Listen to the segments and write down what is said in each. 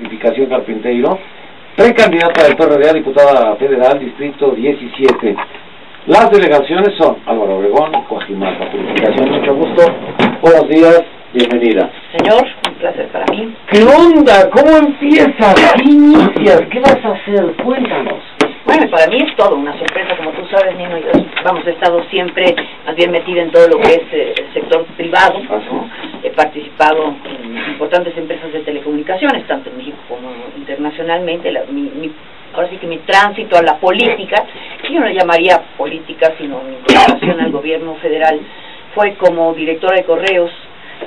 Edificación Carpinteiro, precandidata del PRD a diputada federal, distrito 17. Las delegaciones son Álvaro Obregón y Coajimalpa. Purificación, mucho gusto. Buenos días, bienvenida. Señor, un placer para mí. ¿Qué onda? ¿Cómo empiezas? ¿Qué inicias? ¿Qué vas a hacer? Cuéntanos. Bueno, para mí es todo una sorpresa, como tú sabes, Nino, yo vamos, he estado siempre más bien metida en todo lo que es eh, el sector privado, ¿no? He participado en importantes empresas de telecomunicaciones, tanto en México como internacionalmente, la, mi, mi, ahora sí que mi tránsito a la política, que yo no llamaría política, sino mi incorporación al gobierno federal, fue como directora de correos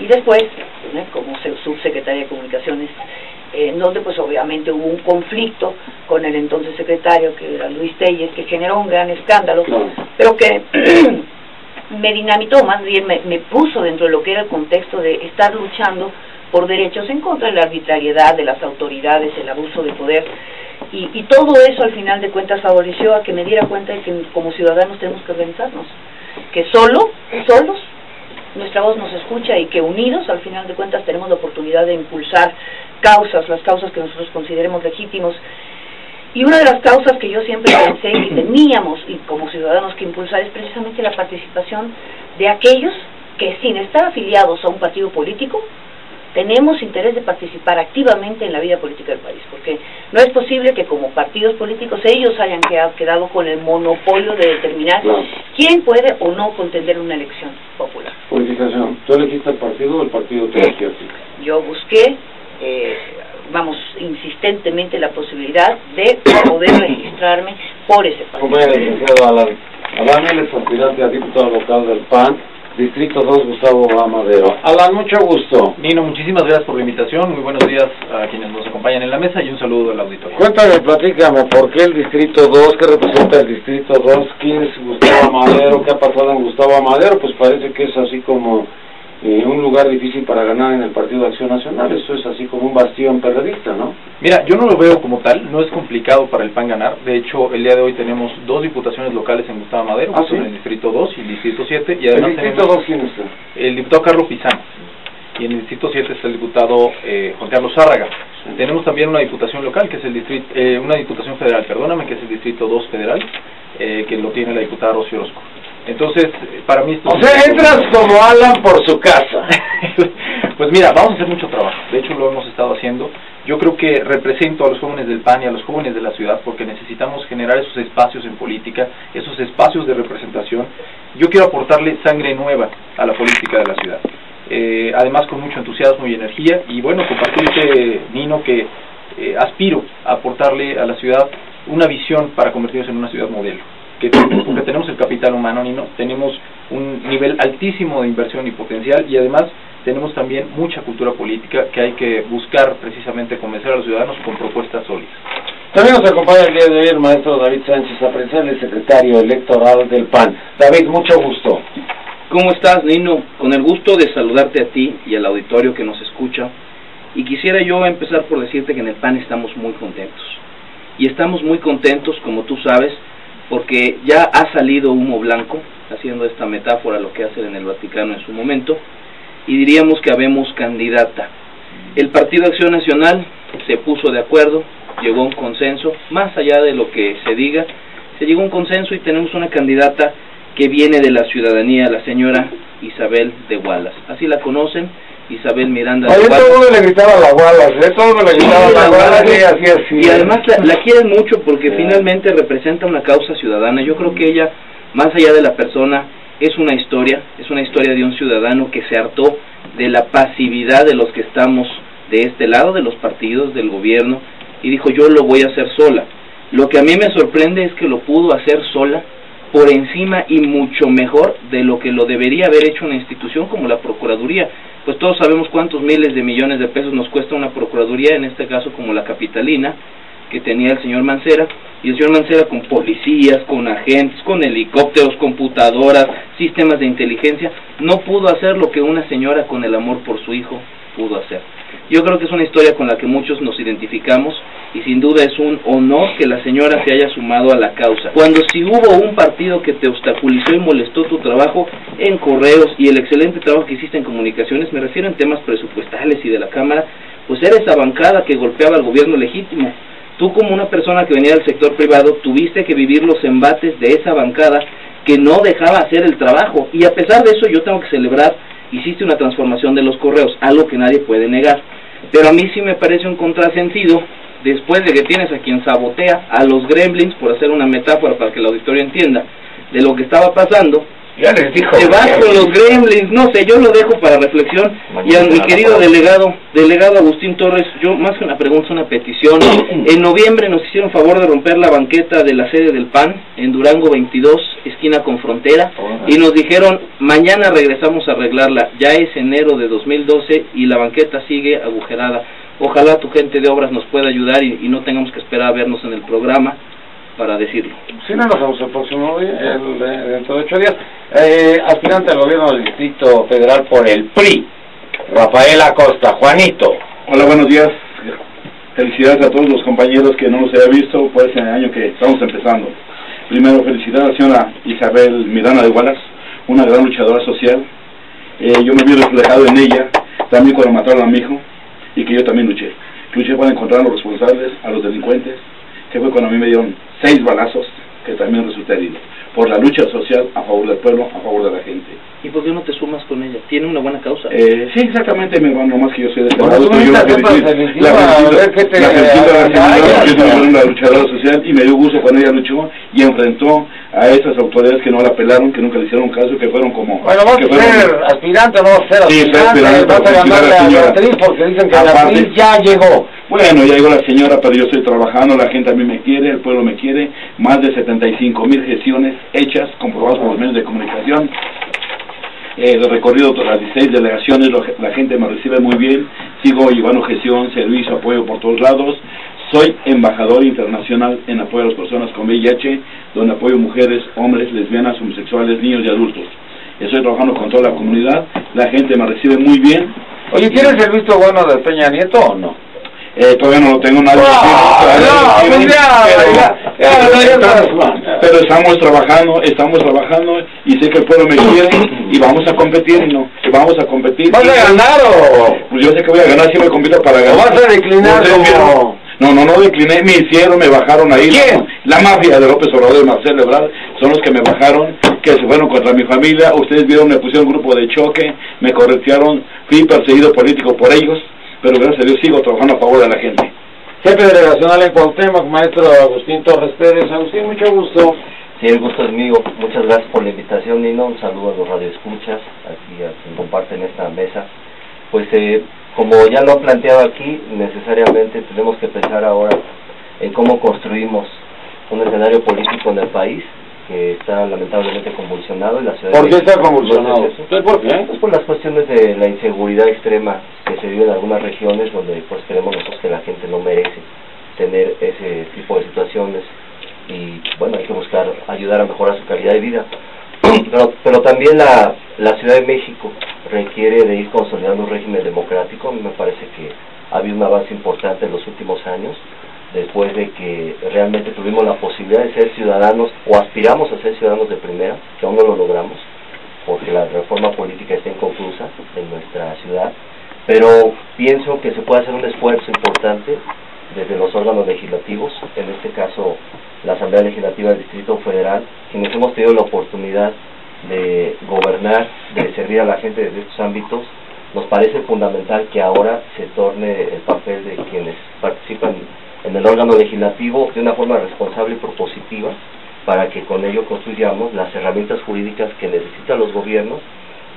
y después ¿eh? como subsecretaria de comunicaciones en donde pues obviamente hubo un conflicto con el entonces secretario que era Luis Telles que generó un gran escándalo pero que me dinamitó más bien me, me puso dentro de lo que era el contexto de estar luchando por derechos en contra de la arbitrariedad de las autoridades, el abuso de poder y, y todo eso al final de cuentas favoreció a que me diera cuenta de que como ciudadanos tenemos que organizarnos, que solo, solos nuestra voz nos escucha y que unidos, al final de cuentas, tenemos la oportunidad de impulsar causas, las causas que nosotros consideremos legítimos. Y una de las causas que yo siempre pensé y teníamos y como ciudadanos que impulsar es precisamente la participación de aquellos que sin estar afiliados a un partido político tenemos interés de participar activamente en la vida política del país, porque no es posible que como partidos políticos ellos hayan quedado con el monopolio de determinar quién puede o no contender una elección popular. Politización. ¿Tú elegiste el partido o el partido te Yo busqué, eh, vamos, insistentemente la posibilidad de poder registrarme por ese partido. Como el licenciado Alan. Alan, él es aspirante a diputado local del PAN Distrito 2, Gustavo Amadero. Alan, mucho gusto. Nino, muchísimas gracias por la invitación. Muy buenos días a quienes nos acompañan en la mesa y un saludo al auditorio. Cuéntame, platícame, ¿por qué el Distrito 2? ¿Qué representa el Distrito 2? ¿Quién es Gustavo Amadero? ¿Qué ha pasado en Gustavo Amadero? Pues parece que es así como eh, un lugar difícil para ganar en el Partido de Acción Nacional. Eso es así como un bastión periodista, ¿no? Mira, yo no lo veo como tal, no es complicado para el PAN ganar. De hecho, el día de hoy tenemos dos diputaciones locales en Gustavo Madero, ¿Ah, en el Distrito 2 y el Distrito 7. Y además ¿El Distrito 2 quién está? El diputado Carlos Pizano. Y en el Distrito 7 está el diputado eh, Juan Carlos Zárraga. Tenemos también una diputación local, que es el distrito, eh, una diputación federal, perdóname, que es el Distrito 2 federal, eh, que lo tiene la diputada Rocío Orozco. Entonces, para mí... o sea, entras como Alan por su casa. pues mira, vamos a hacer mucho trabajo. De hecho, lo hemos estado haciendo. Yo creo que represento a los jóvenes del PAN y a los jóvenes de la ciudad porque necesitamos generar esos espacios en política, esos espacios de representación. Yo quiero aportarle sangre nueva a la política de la ciudad. Eh, además, con mucho entusiasmo y energía. Y bueno, compartirte, Nino, que eh, aspiro a aportarle a la ciudad una visión para convertirnos en una ciudad modelo que porque tenemos el capital humano, no tenemos un nivel altísimo de inversión y potencial y además tenemos también mucha cultura política que hay que buscar precisamente convencer a los ciudadanos con propuestas sólidas. También nos acompaña el día de hoy el maestro David Sánchez Aprensal, el secretario electoral del PAN. David, mucho gusto. ¿Cómo estás, Nino? Con el gusto de saludarte a ti y al auditorio que nos escucha. Y quisiera yo empezar por decirte que en el PAN estamos muy contentos. Y estamos muy contentos, como tú sabes, porque ya ha salido humo blanco, haciendo esta metáfora lo que hacen en el Vaticano en su momento, y diríamos que habemos candidata. El Partido Acción Nacional se puso de acuerdo, llegó a un consenso, más allá de lo que se diga, se llegó a un consenso y tenemos una candidata que viene de la ciudadanía, la señora Isabel de Wallace. Así la conocen, Isabel Miranda. Oye, todo el mundo le gritaba a la Wallace, todo le gritaba a la Wallace así. Y además la, quieren mucho porque finalmente representa una causa ciudadana. Yo creo que ella, más allá de la persona, es una historia, es una historia de un ciudadano que se hartó de la pasividad de los que estamos de este lado, de los partidos, del gobierno, y dijo yo lo voy a hacer sola. Lo que a mí me sorprende es que lo pudo hacer sola por encima y mucho mejor de lo que lo debería haber hecho una institución como la Procuraduría pues todos sabemos cuántos miles de millones de pesos nos cuesta una procuraduría, en este caso como la capitalina, que tenía el señor Mancera, y el señor Mancera con policías, con agentes, con helicópteros, computadoras, sistemas de inteligencia, no pudo hacer lo que una señora con el amor por su hijo pudo hacer. Yo creo que es una historia con la que muchos nos identificamos y sin duda es un honor que la señora se haya sumado a la causa. Cuando si hubo un partido que te obstaculizó y molestó tu trabajo en correos y el excelente trabajo que hiciste en comunicaciones, me refiero en temas presupuestales y de la Cámara, pues era esa bancada que golpeaba al gobierno legítimo. Tú como una persona que venía del sector privado tuviste que vivir los embates de esa bancada que no dejaba hacer el trabajo y a pesar de eso yo tengo que celebrar, hiciste una transformación de los correos, algo que nadie puede negar. Pero a mí sí me parece un contrasentido después de que tienes a quien sabotea a los gremlins, por hacer una metáfora para que el auditorio entienda, de lo que estaba pasando, ya les dijo. Te vas con los gremlins, no sé, yo lo dejo para reflexión. y a mi querido delegado, delegado Agustín Torres, yo más que una pregunta, una petición. en noviembre nos hicieron favor de romper la banqueta de la sede del PAN en Durango 22, esquina con frontera, y nos dijeron, mañana regresamos a arreglarla. Ya es enero de 2012 y la banqueta sigue agujerada. Ojalá tu gente de obras nos pueda ayudar y, y no tengamos que esperar a vernos en el programa para decirlo. Sí, no nos vemos el próximo día, el, dentro de ocho días. Eh, aspirante al gobierno del Distrito Federal por el PRI, Rafael Acosta. Juanito. Hola, buenos días. Felicidades a todos los compañeros que no los haya visto por ese año que estamos empezando. Primero, felicidades a la señora Isabel Mirana de Wallace, una gran luchadora social. Eh, yo me vi reflejado en ella, también cuando mataron a mi hijo, y que yo también luché. Luché para encontrar a los responsables, a los delincuentes, que fue cuando a mí me dieron seis balazos que también resulté herido, por la lucha social a favor del pueblo, a favor de la gente. ¿Y por qué no te sumas con ella? ¿Tiene una buena causa? Eh, sí, exactamente, mi hermano, más que yo soy de este lado. Yo la felicito, la felicito a la una luchadora social y me dio gusto cuando ella luchó y enfrentó a esas autoridades que no la pelaron, que nunca le hicieron caso, que fueron como... Bueno, vas a ser aspirante, no vas a ser sí, aspirante, vas a ganarle a la actriz porque dicen que la actriz ya llegó. Bueno, ya llegó la señora, pero yo estoy trabajando, la gente a mí me quiere, el pueblo me quiere, más de 75 mil gestiones hechas, comprobadas por los medios de comunicación. Eh, el recorrido de las 16 delegaciones, la gente me recibe muy bien, sigo llevando gestión, servicio, apoyo por todos lados. Soy embajador internacional en apoyo a las personas con VIH, donde apoyo mujeres, hombres, lesbianas, homosexuales, niños y adultos. Estoy trabajando con toda la comunidad, la gente me recibe muy bien. Oye, ¿tienes el visto bueno de Peña Nieto o no? Eh, todavía no lo tengo nadie. pero estamos trabajando, estamos trabajando y sé que el pueblo me quiere y vamos a competir no, vamos a competir. ¿Vas a ganar o? Pues yo sé que voy a ganar, si me para ganar. ¿O vas a declinar como? No, no, no decliné, me hicieron, me bajaron ahí. ¿Quién? La, mafia de López Obrador y Marcelo Ebrard son los que me bajaron, que se fueron contra mi familia. Ustedes vieron, me pusieron un grupo de choque, me corretearon, fui perseguido político por ellos pero gracias a Dios sigo trabajando a favor de la gente. Jefe delegacional en Cuauhtémoc, maestro Agustín Torres Pérez. Agustín, mucho gusto. Sí, el gusto es mío. Muchas gracias por la invitación, Nino. Un saludo a los radioescuchas, aquí a quien comparten esta mesa. Pues eh, como ya lo han planteado aquí, necesariamente tenemos que pensar ahora en cómo construimos un escenario político en el país que está lamentablemente convulsionado en la ciudad ¿Por qué está convulsionado? ¿Por qué? Pues por las cuestiones de la inseguridad extrema que se vive en algunas regiones donde pues creemos nosotros que la gente no merece tener ese tipo de situaciones y bueno, hay que buscar ayudar a mejorar su calidad de vida. Pero, pero también la, la Ciudad de México requiere de ir consolidando un régimen democrático. A mí me parece que ha habido un avance importante en los últimos años después de que realmente tuvimos la posibilidad de ser ciudadanos o aspiramos a ser ciudadanos de primera, que aún no lo logramos, porque la reforma política está inconclusa en nuestra ciudad, pero pienso que se puede hacer un esfuerzo importante desde los órganos legislativos, en este caso la Asamblea Legislativa del Distrito Federal, quienes hemos tenido la oportunidad de gobernar, de servir a la gente desde estos ámbitos, nos parece fundamental que ahora se torne el papel de quienes participan en el órgano legislativo de una forma responsable y propositiva para que con ello construyamos las herramientas jurídicas que necesitan los gobiernos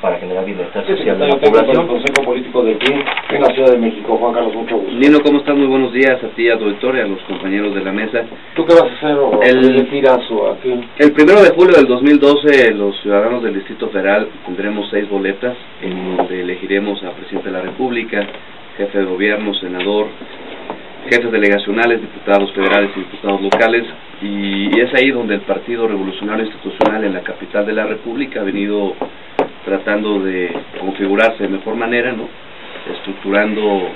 para generar bienestar social en la población. El Consejo Político de PRI en la Ciudad de México. Juan Carlos, mucho gusto. Nino, ¿cómo estás? Muy buenos días a ti, a tu y a los compañeros de la mesa. ¿Tú qué vas a hacer o el, tirazo aquí? El primero de julio del 2012, los ciudadanos del Distrito Federal tendremos seis boletas en donde elegiremos a Presidente de la República, jefe de gobierno, senador, jefes delegacionales, diputados federales y diputados locales, y es ahí donde el Partido Revolucionario Institucional en la capital de la República ha venido tratando de configurarse de mejor manera, ¿no? estructurando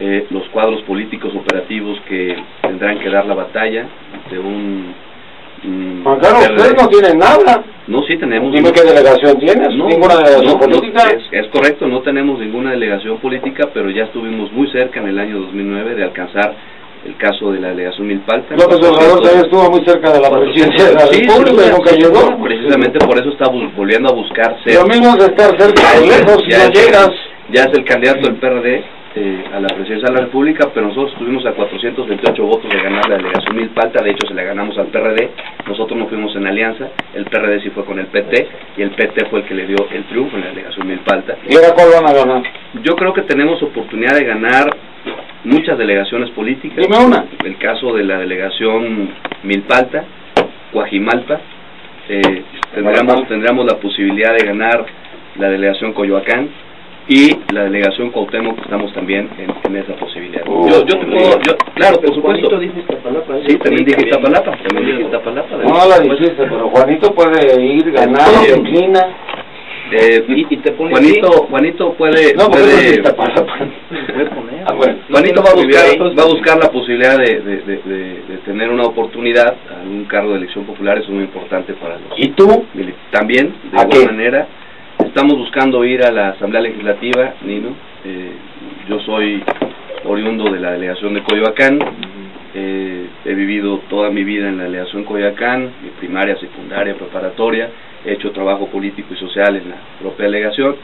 eh, los cuadros políticos operativos que tendrán que dar la batalla de un mm, ustedes no tienen nada. No, sí tenemos. Dime qué delegación tienes. No, Ninguna delegación no, no, política. es, es correcto, no tenemos ninguna delegación política, pero ya estuvimos muy cerca en el año 2009 de alcanzar el caso de la delegación Milpalta. López Obrador también estuvo muy cerca de la presidencia de la Sí, República sí, nunca sí, llegó. Precisamente por eso está volviendo a buscar ser. Lo mismo es de estar cerca o lejos, ya, no llegas. ya es el candidato del PRD eh, a la presidencia de la República, pero nosotros estuvimos a 428 votos de ganar la delegación Milpalta, de hecho se la ganamos al PRD, nosotros no fuimos en alianza, el PRD sí fue con el PT, y el PT fue el que le dio el triunfo en la delegación Milpalta. ¿Y ahora cuál van a ganar? Yo creo que tenemos oportunidad de ganar muchas delegaciones políticas. Dime una. El caso de la delegación Milpalta, Coajimalpa, eh, tendríamos, tendríamos la posibilidad de ganar la delegación Coyoacán y la delegación Cuauhtémoc, que estamos también en, en esa posibilidad. Uh, yo, yo te puedo, yo, claro, por Juanito supuesto. dijo Iztapalapa, ¿eh? Sí, también dije Iztapalapa, también dije Iztapalapa. No la dijiste, pero Juanito puede ir, ganar, Sí. se inclina. Eh, Y- y te pone Juanito, así. Juanito puede, No, no puede- Iztapalapa. Poner. Ah, bueno. Juanito va a buscar, va a buscar la posibilidad de, de, de, de- de tener una oportunidad a un cargo de elección popular, eso es muy importante para los ¿Y tú? También, de ¿A igual qué? manera, estamos buscando ir a la Asamblea Legislativa, Nino. Eh, yo soy oriundo de la delegación de Coyoacán. Eh, he vivido toda mi vida en la delegación Coyoacán, mi primaria, secundaria, preparatoria. He hecho trabajo político y social en la propia delegación.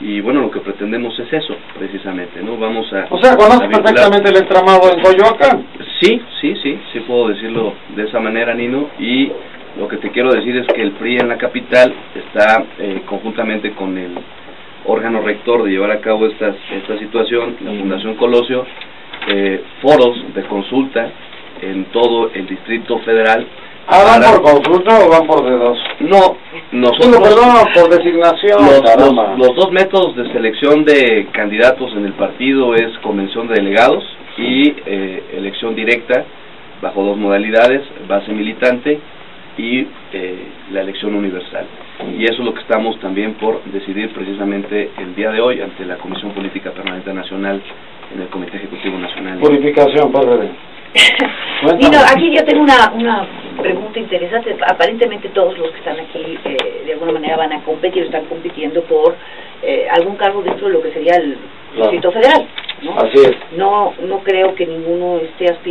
Y bueno, lo que pretendemos es eso, precisamente, ¿no? Vamos a... O sea, conoces perfectamente el entramado en Coyoacán. Sí, sí, sí, sí puedo decirlo de esa manera, Nino. Y lo que te quiero decir es que el PRI en la capital está eh, conjuntamente con el órgano rector de llevar a cabo esta, esta situación, la Fundación Colosio, eh, foros de consulta en todo el Distrito Federal. Ah, ¿van para- por consulta o van por dedos? No, nosotros... perdón, por designación, Los, los- los dos métodos de selección de candidatos en el partido es convención de delegados y eh, elección directa bajo dos modalidades, base militante y eh, la elección universal. Y eso es lo que estamos también por decidir precisamente el día de hoy ante la Comisión Política Permanente Nacional en el Comité Ejecutivo Nacional. Purificación, PRD. Nino, aquí yo tengo una, una pregunta interesante. Aparentemente todos los que están aquí eh, de alguna manera van a competir, están compitiendo por eh, algún cargo dentro de lo que sería el Claro. Distrito Federal. ¿no? Así es. No, no creo que ninguno esté aspirando